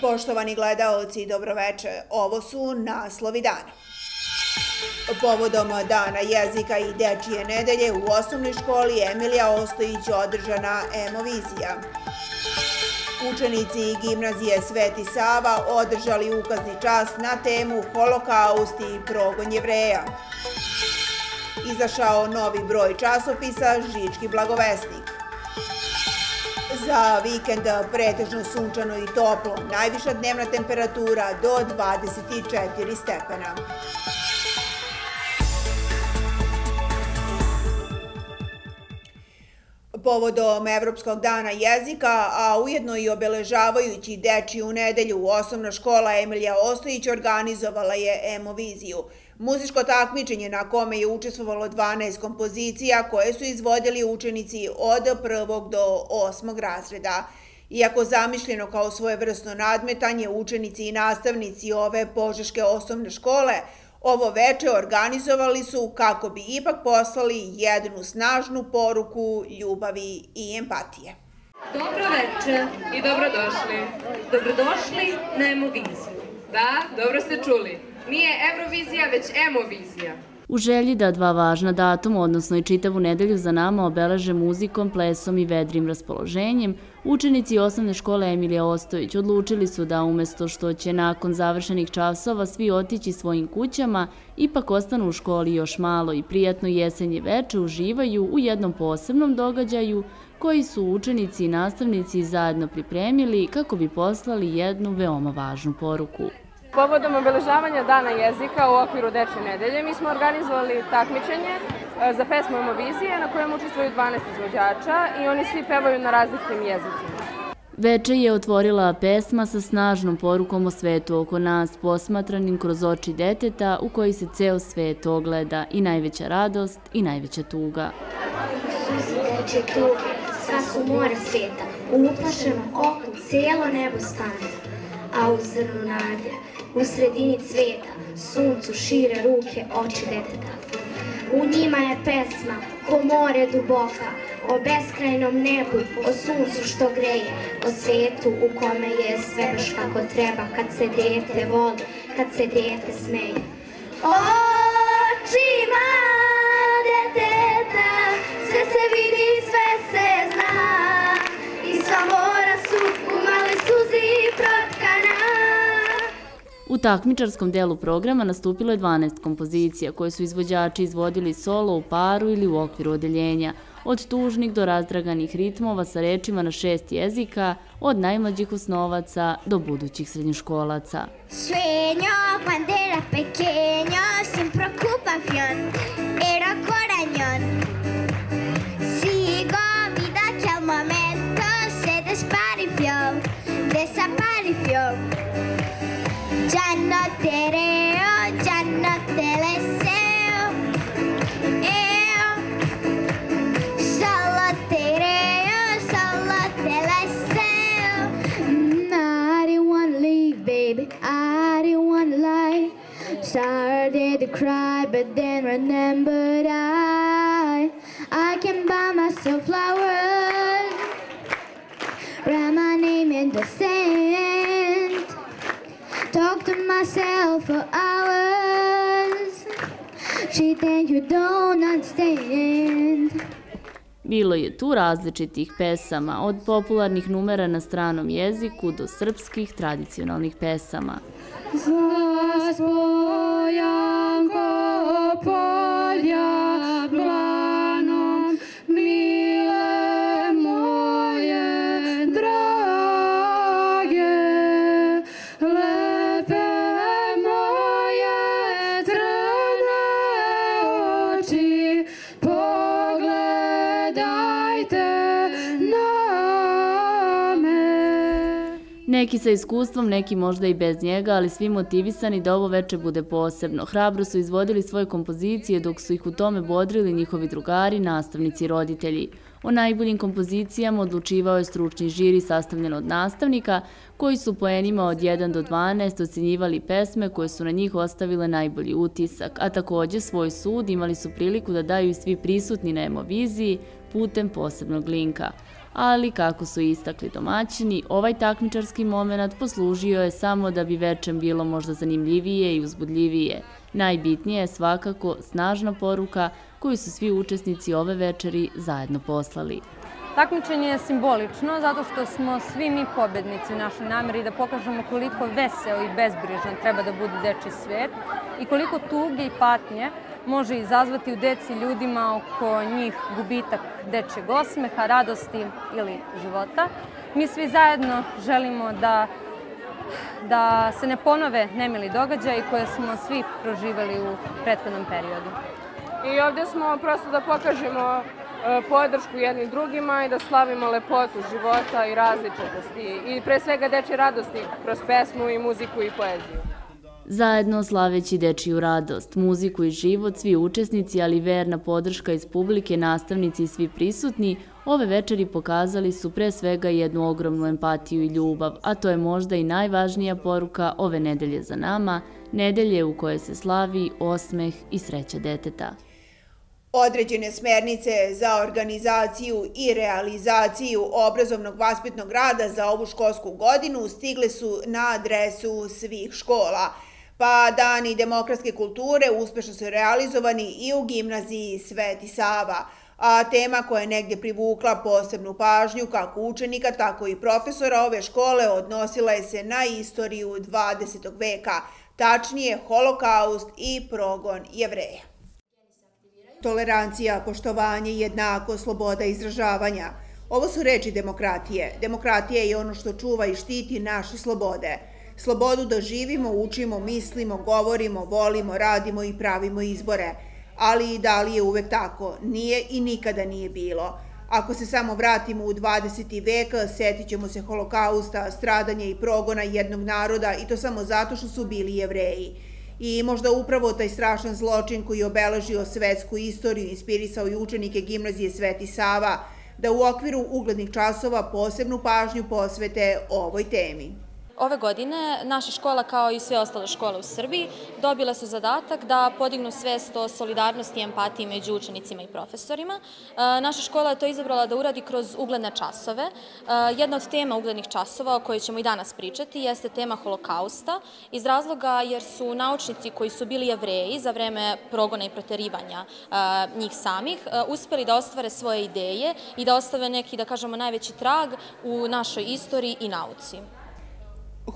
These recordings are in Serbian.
Poštovani gledaoci, dobroveče. Ovo su naslovi dana. Povodom Dana jezika i dečije nedelje u osnovnoj školi Emilija Ostojić održana emovizija. Učenici gimnazije Sveti Sava održali ukazni čas na temu Holokaust i progon jevreja. Izašao novi broj časopisa Žički blagovesnik. Za vikend pretežno sunčano i toplo, najviša dnevna temperatura do 24 stepena. Povodom Evropskog dana jezika, a ujedno i obeležavajući dečiju nedelju, osnovna škola Emilija Ostojić organizovala je emoviziju – Muzičko takmičenje na kome je učestvovalo 12 kompozicija koje su izvodili učenici od prvog do osmog razreda. Iako zamišljeno kao svoje vrstno nadmetanje, učenici i nastavnici ove Požeške osnovne škole ovo veče organizovali su kako bi ipak poslali jednu snažnu poruku ljubavi i empatije. Dobro veče i dobrodošli. Dobrodošli na Emoviziju. Da, dobro ste čuli. Nije Eurovizija, već Emovizija. U želji da dva važna datuma, odnosno i čitavu nedelju za nama, obeleže muzikom, plesom i vedrim raspoloženjem, učenici osnovne škole Emilija Ostojić odlučili su da umesto što će nakon završenih časova svi otići svojim kućama, ipak ostanu u školi još malo i prijatno jesenje veče uživaju u jednom posebnom događaju koji su učenici i nastavnici zajedno pripremili kako bi poslali jednu veoma važnu poruku. Povodom obeležavanja Dana jezika u okviru Dečje nedelje mi smo organizovali takmičenje e, za pesmu Emovizije na kojem učestvuju 12 izvođača i oni svi pevaju na različitim jezicima. Veče je otvorila pesma sa snažnom porukom o svetu oko nas, posmatranim kroz oči deteta u koji se ceo svet ogleda i najveća radost i najveća tuga. Suzi teče tuge, sva su mora sveta, u uplašenom oku cijelo nebo stane, a u zrnu nade U sredini cveta, suncu šire ruke oči deteta. U njima je pesma, ko more duboka, o beskrajnom nebu, o suncu što greje, o svetu u kome je sve baš kako treba, kad se dete voli, kad se dete smeje. Očima deteta, sve se vidi, sve Takmičarskom delu programa nastupilo je 12 kompozicija koje su izvođači izvodili solo u paru ili u okviru odeljenja, od tužnih do razdraganih ritmova sa rečima na šest jezika, od najmlađih osnovaca do budućih srednjoškolaca. Sueño cuando era pequeño sin preocupación, era corañón. Sigo vida que al momento se despareció, desapareció. I didn't want to leave, baby. I didn't want to lie. Started to cry, but then remembered I. myself for hours. She think you don't understand. Bilo je tu različitih pesama, od popularnih numera na stranom jeziku do srpskih tradicionalnih pesama. Zaspojanko polja Sa iskustvom, neki možda i bez njega, ali svi motivisani da ovo veče bude posebno. Hrabro su izvodili svoje kompozicije dok su ih u tome bodrili njihovi drugari, nastavnici i roditelji. O najboljim kompozicijama odlučivao je stručni žiri sastavljen od nastavnika, koji su poenima od 1 do 12 ocenjivali pesme koje su na njih ostavile najbolji utisak, a takođe svoj sud imali su priliku da daju i svi prisutni na emoviziji, putem posebnog linka. Ali, kako su istakli domaćini, ovaj takmičarski moment poslužio je samo da bi večem bilo možda zanimljivije i uzbudljivije. Najbitnije je svakako snažna poruka koju su svi učesnici ove večeri zajedno poslali. Takmičenje je simbolično zato što smo svi mi pobednici u našoj nameri da pokažemo koliko veseo i bezbrižan treba da bude deči svet i koliko tuge i patnje može izazvati u deci ljudima oko njih gubitak dečeg osmeha, radosti ili života. Mi svi zajedno želimo da da se ne ponove nemili događaji koje smo svi proživali u prethodnom periodu. I ovde smo prosto da pokažemo E, podršku jednim drugima i da slavimo lepotu života i različitosti i pre svega deče radosti kroz pesmu i muziku i poeziju. Zajedno slaveći dečiju radost, muziku i život, svi učesnici, ali verna podrška iz publike, nastavnici i svi prisutni, ove večeri pokazali su pre svega jednu ogromnu empatiju i ljubav, a to je možda i najvažnija poruka ove nedelje za nama, nedelje u kojoj se slavi osmeh i sreća deteta. Određene smernice za organizaciju i realizaciju obrazovnog vaspitnog rada za ovu školsku godinu stigle su na adresu svih škola. Pa dani demokratske kulture uspešno su realizovani i u gimnaziji Sveti Sava, a tema koja je negdje privukla posebnu pažnju kako učenika, tako i profesora ove škole odnosila je se na istoriju 20. veka, tačnije holokaust i progon jevreja. Tolerancija, poštovanje, jednako, sloboda izražavanja. Ovo su reči demokratije. Demokratija je ono što čuva i štiti naše slobode. Slobodu da živimo, učimo, mislimo, govorimo, volimo, radimo i pravimo izbore. Ali i da li je uvek tako? Nije i nikada nije bilo. Ako se samo vratimo u 20. vek, setit ćemo se holokausta, stradanja i progona jednog naroda i to samo zato što su bili jevreji i možda upravo taj strašan zločin koji je obeležio svetsku istoriju inspirisao i učenike gimnazije Sveti Sava da u okviru uglednih časova posebnu pažnju posvete ovoj temi. Ove godine naša škola kao i sve ostale škole u Srbiji dobile su zadatak da podignu svest o solidarnosti i empatiji među učenicima i profesorima. E, naša škola je to izabrala da uradi kroz ugledne časove. E, jedna od tema uglednih časova o kojoj ćemo i danas pričati jeste tema holokausta iz razloga jer su naučnici koji su bili jevreji za vreme progona i proterivanja e, njih samih uspeli da ostvare svoje ideje i da ostave neki, da kažemo, najveći trag u našoj istoriji i nauci.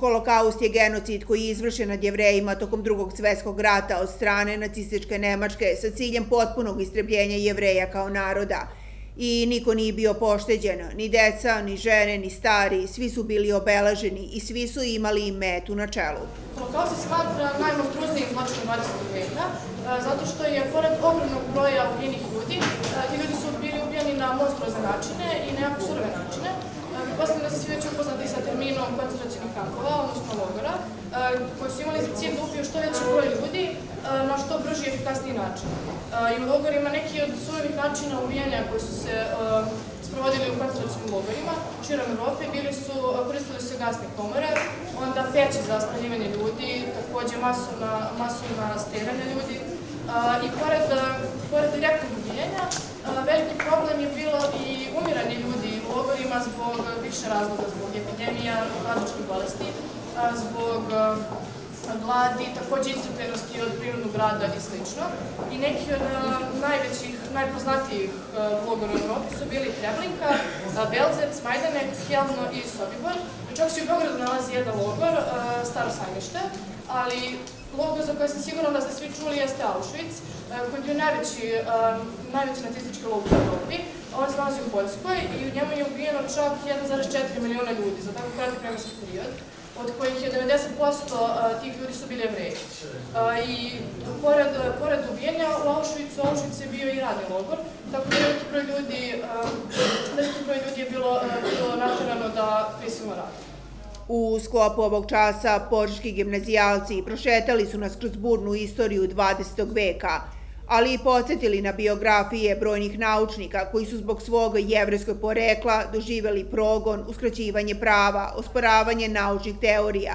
Holokaust je genocid koji je izvršen nad jevrejima tokom drugog svetskog rata od strane nacističke Nemačke sa ciljem potpunog istrebljenja jevreja kao naroda. I niko nije bio pošteđen, ni deca, ni žene, ni stari, svi su bili obelaženi i svi su imali metu na čelu. Holokaust se smatra najmonstruznijim zločinom 20. veka, zato što je pored ogromnog broja ubijenih ljudi, ti ljudi su bili ubijani na monstruozne načine i nekako surove da se svi već upoznati sa terminom koncentracijnog kampova, odnosno logora, e, koji su imali za cilj da ubiju što veći broj ljudi e, na što brži i efikasniji način. E, I u logorima neki od surovih načina ubijanja koji su se sprovodili u koncentracijnim logorima širom Evrope bili su, koristili su gasne komore, onda peće za spaljivanje ljudi, takođe masovna, masovna steranja ljudi, I pored, pored direktnog ubijanja, veliki problem je ljudi logorima zbog više razloga, zbog epidemija, različnih bolesti, zbog gladi, takođe iscrpljenosti od prirodnog rada i sl. I neki od najvećih, najpoznatijih logora u Evropi su bili Treblinka, Belzec, Majdanek, Helno i Sobibor. Čak se u Beogradu nalazi jedan logor, Staro sajmište, ali logor za koje sam sigurna da ste svi čuli jeste Auschwitz, koji je bio najveći, najveći nacistički logor u Evropi. On se nalazi u Poljskoj i u njemu je ubijeno čak 1,4 miliona ljudi za tako kratak vremenski period od kojih je 90% tih ljudi su bili jevreji. I pored, pored ubijenja u Auschwitzu, Auschwitz je bio i radni logor, tako da veliki broj ljudi, veliki broj ljudi je bilo, bilo natirano da prisilno radi. U sklopu ovog časa požeški gimnazijalci prošetali su nas kroz burnu istoriju 20. veka, ali i podsjetili na biografije brojnih naučnika koji su zbog svog jevreskog porekla doživeli progon, uskraćivanje prava, osporavanje naučnih teorija,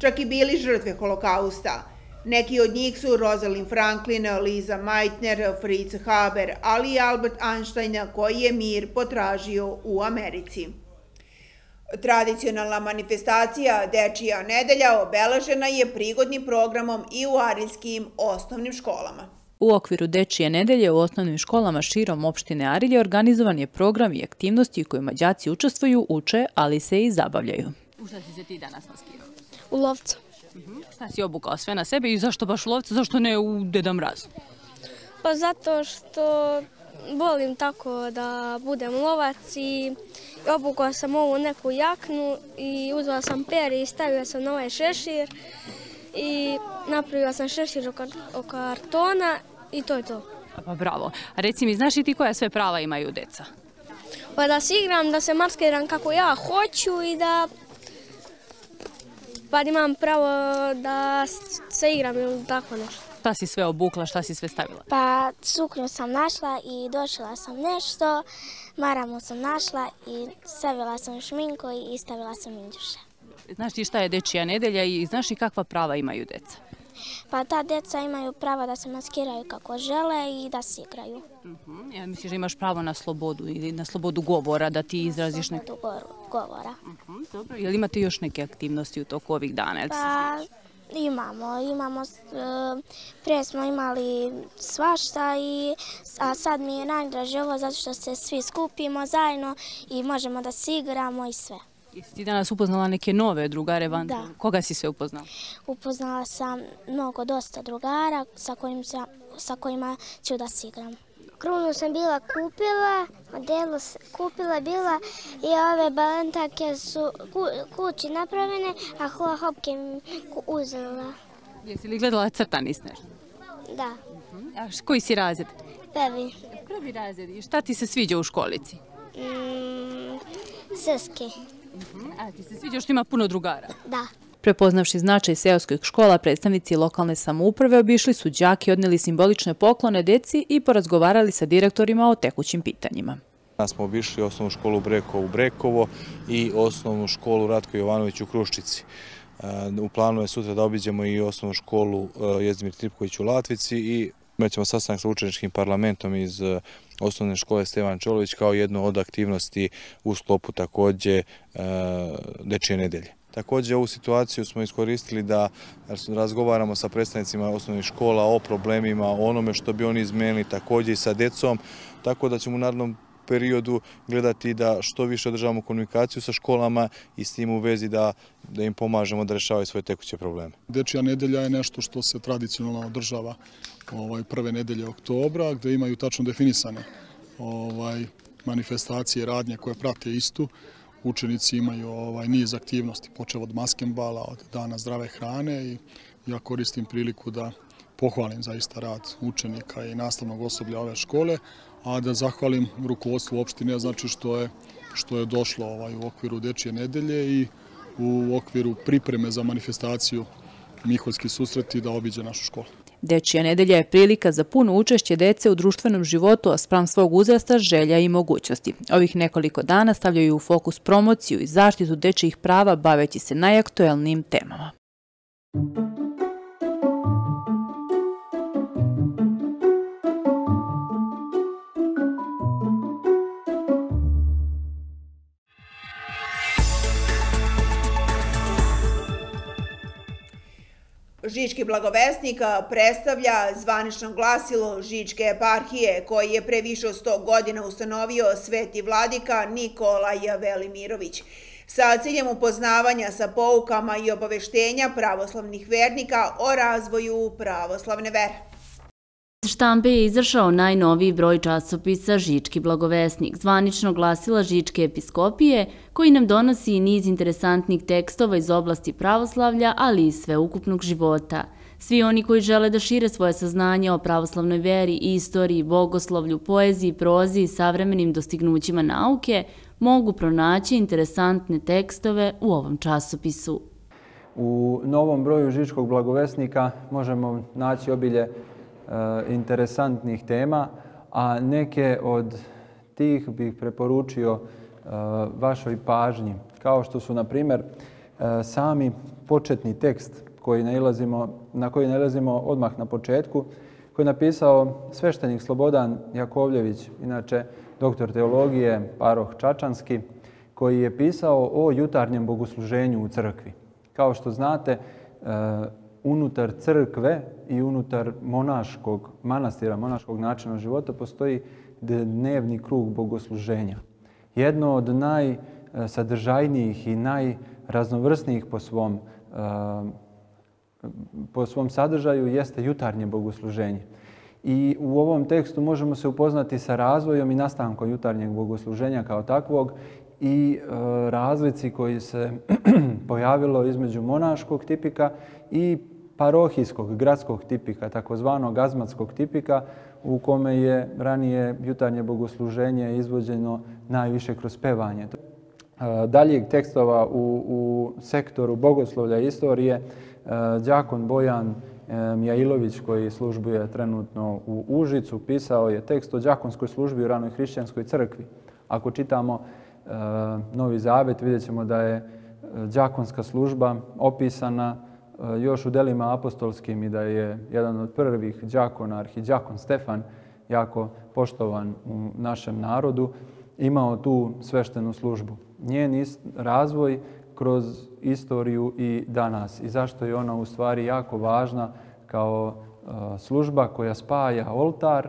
čak i bili žrtve holokausta. Neki od njih su Rosalind Franklin, Liza Meitner, Fritz Haber, ali i Albert Einstein koji je mir potražio u Americi. Tradicionalna manifestacija Dečija nedelja obeležena je prigodnim programom i u Ariljskim osnovnim školama. U okviru Dečije nedelje u osnovnim školama širom opštine Arilje organizovan je program i aktivnosti u kojima đaci učestvuju, uče, ali se i zabavljaju. U šta si se ti danas maskirao? U lovcu. Mhm. Šta si obukao sve na sebe i zašto baš u lovcu, zašto ne u Deda Mraz? Pa zato što volim tako da budem lovac i obukao sam ovu neku jaknu i uzela sam peri i stavila sam na ovaj šešir i napravila sam šešir od kartona i to je to. Pa bravo. A reci mi, znaš li ti koja sve prava imaju deca? Pa da se igram, da se maskiram kako ja hoću i da pa imam pravo da se igram ili tako nešto. Šta si sve obukla, šta si sve stavila? Pa suknju sam našla i došla sam nešto, maramu sam našla i stavila sam šminku i stavila sam indjuše. Znaš ti šta je dečija nedelja i znaš li kakva prava imaju deca? Pa ta deca imaju pravo da se maskiraju kako žele i da se igraju. Uh Ja misliš da imaš pravo na slobodu ili na slobodu govora, da ti izraziš neke... Slobodu govora. Uh dobro. Jel imate još neke aktivnosti u toku ovih dana? Pa imamo, imamo, e, prije smo imali svašta i a sad mi je najdraže ovo zato što se svi skupimo zajedno i možemo da se igramo i sve. Jesi ti danas upoznala neke nove drugare van? Da. Koga si sve upoznala? Upoznala sam mnogo, dosta drugara sa, kojim sa, sa kojima ću da se igram. Krunu sam bila kupila, modelu kupila bila i ove balentake su ku, kući napravljene, a hula hopke uzela. Jesi li gledala crtani sneš? Da. A koji si razred? Prvi. Prvi razred. I šta ti se sviđa u školici? Mm, srski. A ti se sviđa što ima puno drugara? Da. Prepoznavši značaj seoskih škola, predstavnici lokalne samouprave obišli su i odneli simbolične poklone deci i porazgovarali sa direktorima o tekućim pitanjima. Danas smo obišli osnovnu školu Brekovo u Brekovo i osnovnu školu Ratko Jovanović u Kruščici. U planu je sutra da obiđemo i osnovnu školu Jezdimir Tripković u Latvici i imat ćemo sastanak sa učeničkim parlamentom iz osnovne škole Stevan Čolović kao jednu od aktivnosti u sklopu takođe Dečije nedelje. Takođe, ovu situaciju smo iskoristili da razgovaramo sa predstavnicima osnovnih škola o problemima, o onome što bi oni izmenili takođe i sa decom, tako da ćemo u narodnom periodu gledati da što više održavamo komunikaciju sa školama i s tim u vezi da, da im pomažemo da rešavaju svoje tekuće probleme. Dečija nedelja je nešto što se tradicionalno održava ovaj, prve nedelje oktobra, gde imaju tačno definisane ovaj, manifestacije, radnje koje prate istu. Učenici imaju ovaj, niz aktivnosti, počeo od maskembala, od dana zdrave hrane i ja koristim priliku da pohvalim zaista rad učenika i nastavnog osoblja ove škole, a da zahvalim rukovodstvu opštine, znači što je, što je došlo ovaj, u okviru Dečije nedelje i u okviru pripreme za manifestaciju Miholjski susreti da obiđe našu školu. Dečija nedelja je prilika za puno učešće dece u društvenom životu, a sprem svog uzrasta, želja i mogućnosti. Ovih nekoliko dana stavljaju u fokus promociju i zaštitu dečijih prava baveći se najaktuelnijim temama. Žički blagovesnik predstavlja zvanično glasilo Žičke eparhije koji je pre više od 100 godina ustanovio sveti vladika Nikolaj Velimirović. Sa ciljem upoznavanja sa poukama i obaveštenja pravoslavnih vernika o razvoju pravoslavne vere štampe je izašao najnoviji broj časopisa Žički blagovesnik, zvanično glasila Žičke episkopije, koji nam donosi i niz interesantnih tekstova iz oblasti pravoslavlja, ali i sveukupnog života. Svi oni koji žele da šire svoje saznanje o pravoslavnoj veri, istoriji, bogoslovlju, poeziji, prozi i savremenim dostignućima nauke, mogu pronaći interesantne tekstove u ovom časopisu. U novom broju Žičkog blagovesnika možemo naći obilje interesantnih tema, a neke od tih bih preporučio eh, vašoj pažnji, kao što su, na primjer, eh, sami početni tekst koji na koji nalazimo odmah na početku, koji je napisao sveštenik Slobodan Jakovljević, inače doktor teologije, paroh Čačanski, koji je pisao o jutarnjem bogosluženju u crkvi. Kao što znate, unutar crkve i unutar monaškog manastira, monaškog načina života postoji dnevni krug bogosluženja. Jedno od najsadržajnijih i najraznovrsnijih po svom, e, po svom sadržaju jeste jutarnje bogosluženje. I u ovom tekstu možemo se upoznati sa razvojom i nastankom jutarnjeg bogosluženja kao takvog i e, razlici koji se pojavilo između monaškog tipika i parohijskog, gradskog tipika, takozvanog gazmatskog tipika, u kome je ranije jutarnje bogosluženje izvođeno najviše kroz pevanje. E, daljeg tekstova u, u sektoru bogoslovlja i istorije, e, Đakon Bojan Mijailović, koji službuje trenutno u Užicu, pisao je tekst o đakonskoj službi u ranoj hrišćanskoj crkvi. Ako čitamo e, Novi Zavet, vidjet ćemo da je đakonska služba opisana e, još u delima apostolskim i da je jedan od prvih đakona, arhiđakon Stefan, jako poštovan u našem narodu, imao tu sveštenu službu. Njen razvoj kroz istoriju i danas i zašto je ona u stvari jako važna kao e, služba koja spaja oltar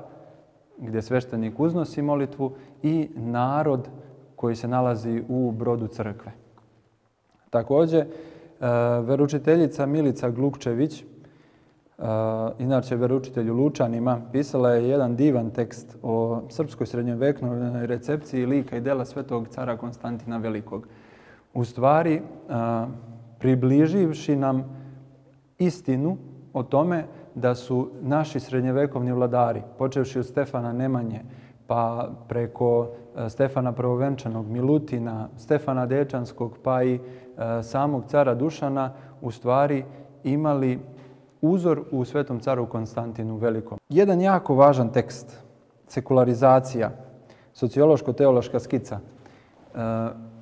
gdje sveštenik uznosi molitvu i narod koji se nalazi u brodu crkve. Također, e, veručiteljica Milica Glukčević, e, inače veručitelju Lučanima, pisala je jedan divan tekst o srpskoj srednjoveknoj recepciji lika i dela svetog cara Konstantina Velikog. U stvari približivši nam istinu o tome da su naši srednjevekovni vladari, počevši od Stefana Nemanje, pa preko Stefana Prvovenčanog, Milutina, Stefana Dečanskog, pa i samog cara Dušana, u stvari imali uzor u svetom caru Konstantinu Velikom. Jedan jako važan tekst, sekularizacija, sociološko-teološka skica,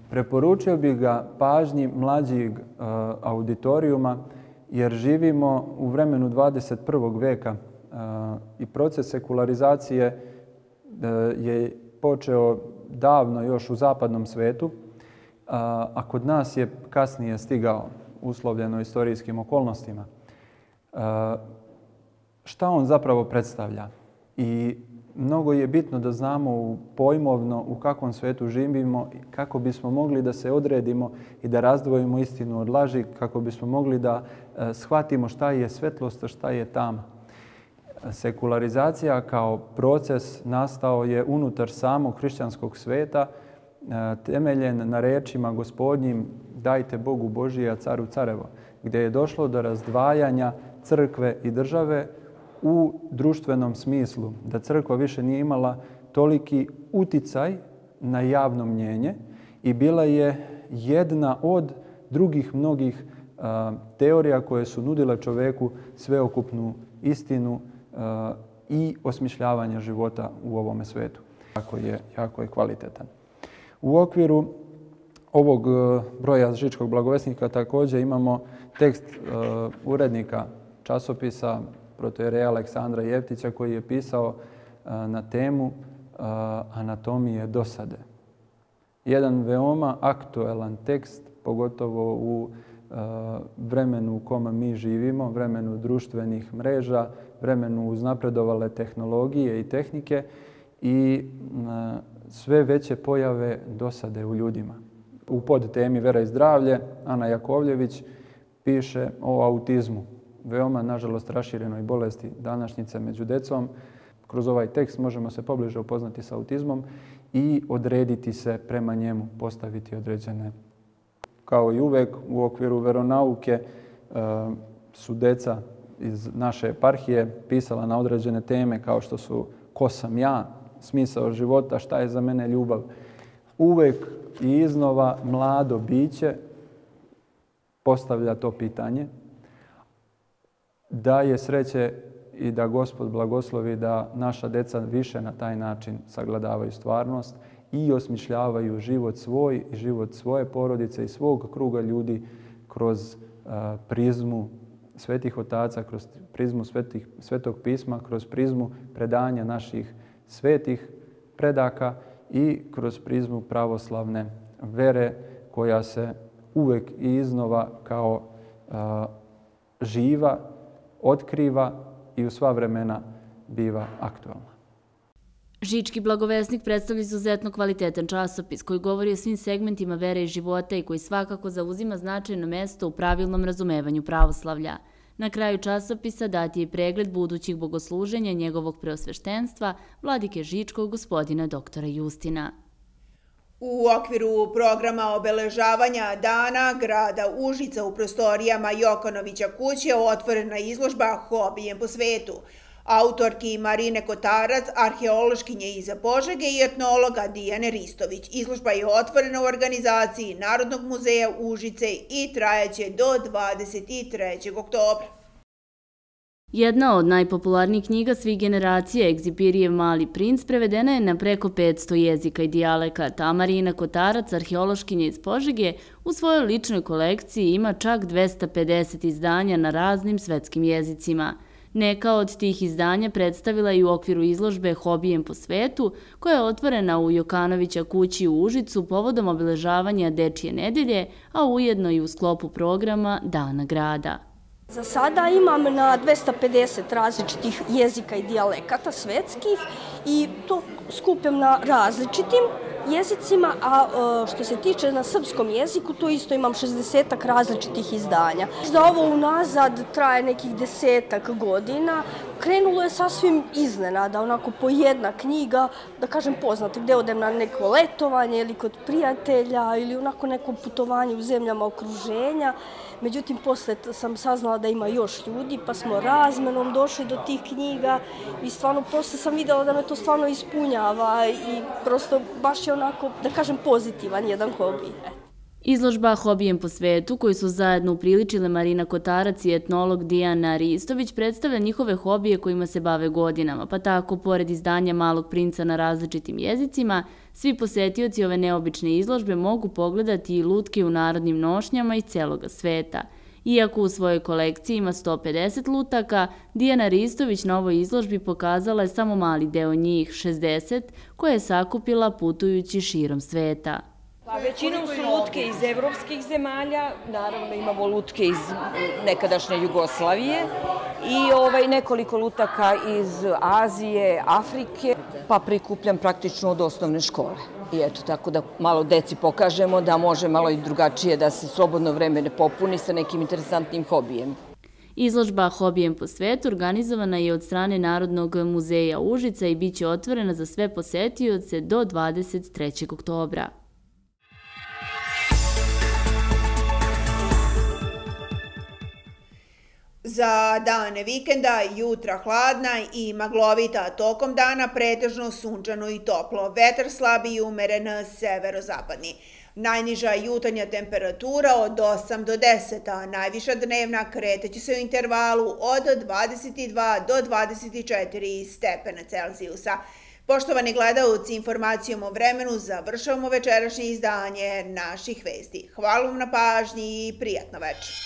Preporučio bih ga pažnji mlađeg e, auditorijuma jer živimo u vremenu 21. veka e, i proces sekularizacije e, je počeo davno još u zapadnom svetu, a kod nas je kasnije stigao uslovljeno istorijskim okolnostima. Šta on zapravo predstavlja? I mnogo je bitno da znamo pojmovno u kakvom svetu živimo, kako bismo mogli da se odredimo i da razdvojimo istinu od laži, kako bismo mogli da e, shvatimo šta je svetlost, a šta je tama. Sekularizacija kao proces nastao je unutar samog hrišćanskog sveta, temeljen na rečima gospodnjim dajte Bogu Božija, caru carevo, gdje je došlo do razdvajanja crkve i države, u društvenom smislu, da crkva više nije imala toliki uticaj na javno mnjenje i bila je jedna od drugih mnogih teorija koje su nudile čoveku sveokupnu istinu i osmišljavanje života u ovome svetu. Jako je, jako je kvalitetan. U okviru ovog broja Žičkog blagovesnika također imamo tekst urednika časopisa protojereja Aleksandra Jevtića koji je pisao na temu anatomije dosade. Jedan veoma aktuelan tekst, pogotovo u vremenu u kome mi živimo, vremenu društvenih mreža, vremenu uznapredovale tehnologije i tehnike i sve veće pojave dosade u ljudima. U podtemi Vera i zdravlje Ana Jakovljević piše o autizmu veoma, nažalost, raširenoj bolesti današnjice među decom. Kroz ovaj tekst možemo se pobliže upoznati sa autizmom i odrediti se prema njemu, postaviti određene. Kao i uvek u okviru veronauke e, su deca iz naše eparhije pisala na određene teme kao što su ko sam ja, smisao života, šta je za mene ljubav. Uvek i iznova mlado biće postavlja to pitanje da je sreće i da Gospod blagoslovi da naša deca više na taj način sagledavaju stvarnost i osmišljavaju život svoj i život svoje porodice i svog kruga ljudi kroz prizmu svetih otaca, kroz prizmu svetih, svetog pisma, kroz prizmu predanja naših svetih predaka i kroz prizmu pravoslavne vere koja se uvek i iznova kao a, živa, otkriva i u sva vremena biva aktualna. Žički blagovesnik predstavlja izuzetno kvalitetan časopis koji govori o svim segmentima vere i života i koji svakako zauzima značajno mesto u pravilnom razumevanju pravoslavlja. Na kraju časopisa dati je pregled budućih bogosluženja njegovog preosveštenstva, vladike Žičkog gospodina doktora Justina. U okviru programa obeležavanja dana grada Užica u prostorijama Jokanovića kuće otvorena izložba Hobijem po svetu – Autorki Marine Kotarac, arheološkinje iza Požege i etnologa Dijane Ristović. Izložba je otvorena u organizaciji Narodnog muzeja Užice i trajaće do 23. oktobra. Jedna od najpopularnijih knjiga svih generacija, Egzipirijev Mali princ, prevedena je na preko 500 jezika i dijalekata, a Marina Kotarac, arheološkinja iz Požege, u svojoj ličnoj kolekciji ima čak 250 izdanja na raznim svetskim jezicima – Neka od tih izdanja predstavila i u okviru izložbe Hobijem po svetu, koja je otvorena u Jokanovića kući u Užicu povodom obeležavanja Dečije nedelje, a ujedno i u sklopu programa Dana grada. Za sada imam na 250 različitih jezika i dijalekata svetskih i to skupim na različitim jezicima, a e, što se tiče na srpskom jeziku, to isto imam 60 različitih izdanja. Za ovo unazad traje nekih desetak godina. Krenulo je sasvim iznenada, onako po jedna knjiga, da kažem poznata, gde odem na neko letovanje ili kod prijatelja ili onako neko putovanje u zemljama okruženja. Međutim, posle sam saznala da ima još ljudi, pa smo razmenom došli do tih knjiga i stvarno posle sam videla da me to stvarno ispunjava i prosto baš je onako, da kažem, pozitivan jedan hobi. Izložba Hobijem po svetu, koju su zajedno upriličile Marina Kotarac i etnolog Dijana Ristović, predstavlja njihove hobije kojima se bave godinama, pa tako, pored izdanja Malog princa na različitim jezicima, svi posetioci ove neobične izložbe mogu pogledati i lutke u narodnim nošnjama iz celoga sveta. Iako u svojoj kolekciji ima 150 lutaka, Dijana Ristović na ovoj izložbi pokazala je samo mali deo njih, 60, koje je sakupila putujući širom sveta. Pa većinom su lutke iz evropskih zemalja, naravno imamo lutke iz nekadašnje Jugoslavije i ovaj nekoliko lutaka iz Azije, Afrike, pa prikupljam praktično od osnovne škole. I eto, tako da malo deci pokažemo da može malo i drugačije da se slobodno vreme ne popuni sa nekim interesantnim hobijem. Izložba Hobijem po svetu organizovana je od strane Narodnog muzeja Užica i bit će otvorena za sve posetioce do 23. oktobra. Za dane vikenda jutra hladna i maglovita tokom dana pretežno sunčano i toplo. Vetar slabi i umeren severozapadni. Najniža jutanja temperatura od 8 do 10, a najviša dnevna kreteće se u intervalu od 22 do 24 stepena Celzijusa. Poštovani gledalci, informacijom o vremenu završavamo večerašnje izdanje naših vesti. Hvala vam na pažnji i prijatno večer.